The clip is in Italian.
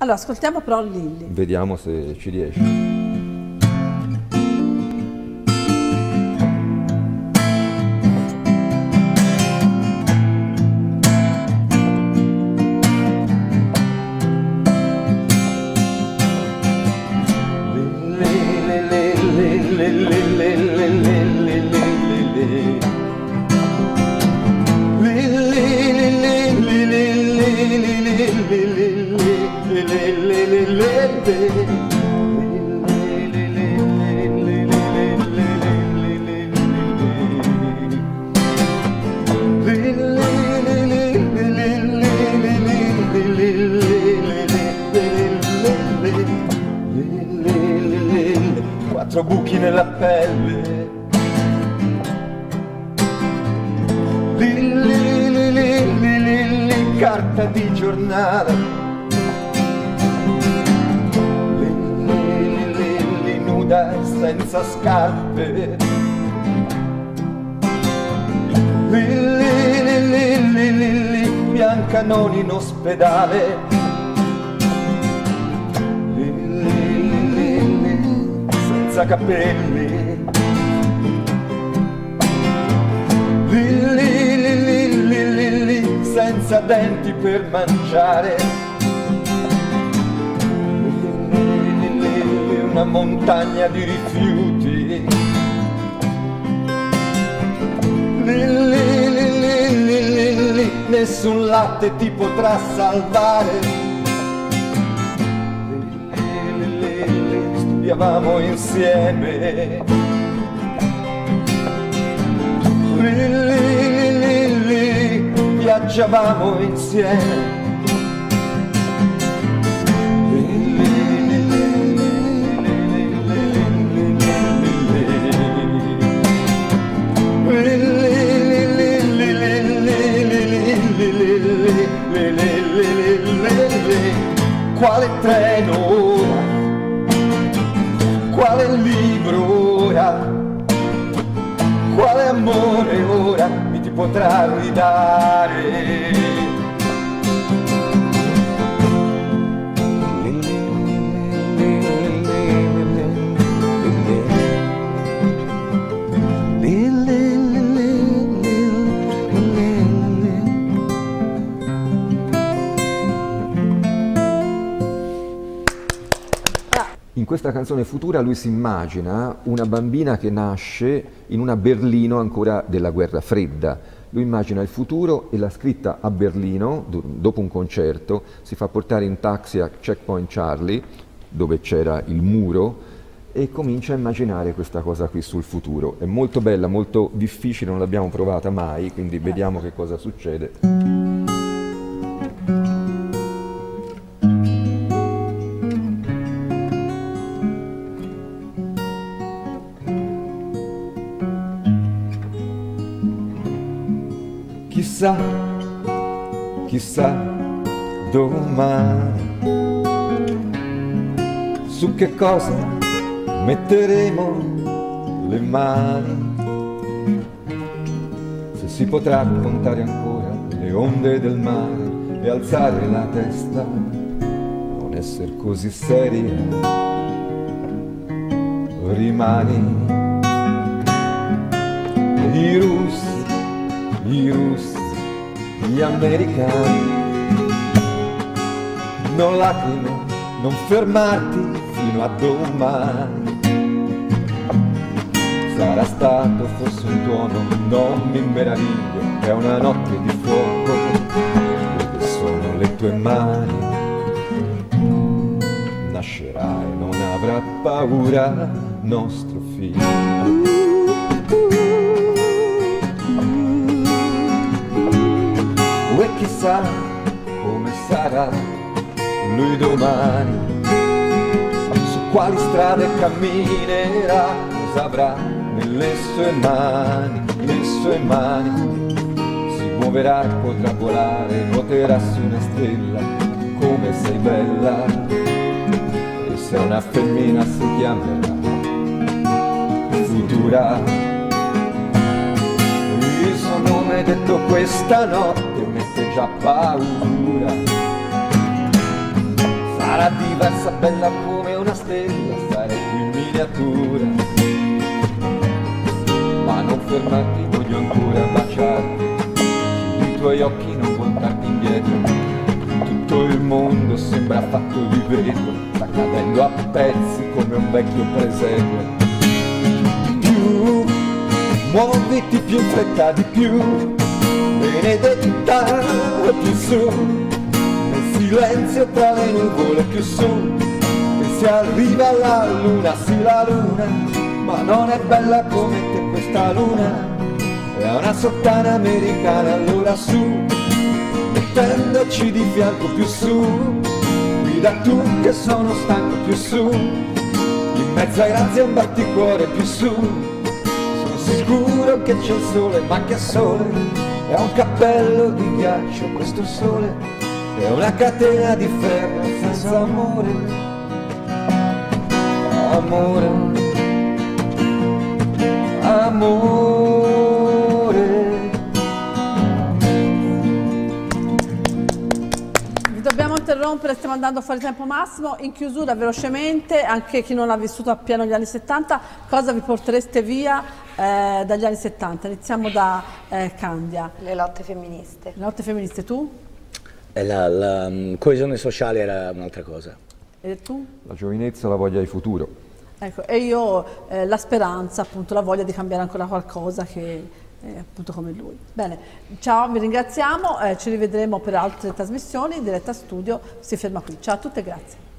Allora, ascoltiamo però Lilli. Vediamo se ci riesce. Quattro buchi nella pelle. Lì, lì, lì, lì, carta di giornale senza scarpe. Lilli, lilli, lilli, lilli, Biancanoni in ospedale. Lilli, lilli, lilli, senza capelli. Lilli, lilli, lilli, lilli, senza denti per mangiare. Una montagna di rifiuti Lì, lì, lì, lì, lì, lì, lì, nessun latte ti potrà salvare Lì, lì, lì, lì, studiavamo insieme lì, lì, lì, lì, viaggiavamo insieme. Treno ora? Quale libro ora? quale amore ora mi ti potrà ridare? Questa canzone futura lui si immagina una bambina che nasce in una Berlino ancora della guerra fredda. Lui immagina il futuro e l'ha scritta a Berlino, do- dopo un concerto, si fa portare in taxi a Checkpoint Charlie, dove c'era il muro, e comincia a immaginare questa cosa qui sul futuro. È molto bella, molto difficile, non l'abbiamo provata mai, quindi vediamo che cosa succede. Chissà, chissà domani su che cosa metteremo le mani. Se si potrà contare ancora le onde del mare e alzare la testa, non essere così seria, rimani. I russi, i russi, gli americani, non lacrime, non fermarti fino a domani. Sarà stato forse un tuono, non mi meraviglio, è una notte di fuoco, dove sono le tue mani. Nascerà e non avrà paura nostro figlio. Chissà come sarà lui domani su quali strade camminerà, cosa avrà nelle sue mani, le sue mani. Si muoverà, potrà volare, nuoterà su una stella, come sei bella. E se una femmina si chiamerà Futura. Il suo nome detto questa notte mette già paura sarà diversa, bella come una stella, stare qui in miniatura. Ma non fermarti, voglio ancora baciarti, chiudi i tuoi occhi, non voltarti indietro. Tutto il mondo sembra fatto di vetro, sta cadendo a pezzi come un vecchio presepe. Più, muoviti più in fretta di più, benedetta più su silenzio tra le nuvole più su e si arriva alla luna, sì la luna, ma non è bella come te questa luna, è una sottana americana allora su, mettendoci di fianco più su, guida tu che sono stanco più su, in mezzo ai razzi un batticuore più su, sono sicuro che c'è il sole, ma che sole, è un cappello di ghiaccio questo sole è una catena di ferro senza amore, amore. Interrompere, stiamo andando fuori tempo massimo. In chiusura, velocemente, anche chi non ha vissuto appieno gli anni 70, cosa vi portereste via eh, dagli anni 70? Iniziamo da eh, Candia. Le lotte femministe. Le lotte femministe, tu? La, la um, coesione sociale era un'altra cosa. E tu? La giovinezza, la voglia di futuro. Ecco, e io eh, la speranza, appunto, la voglia di cambiare ancora qualcosa che è appunto come lui. Bene, ciao, vi ringraziamo, eh, ci rivedremo per altre trasmissioni, diretta studio si ferma qui. Ciao a tutte grazie.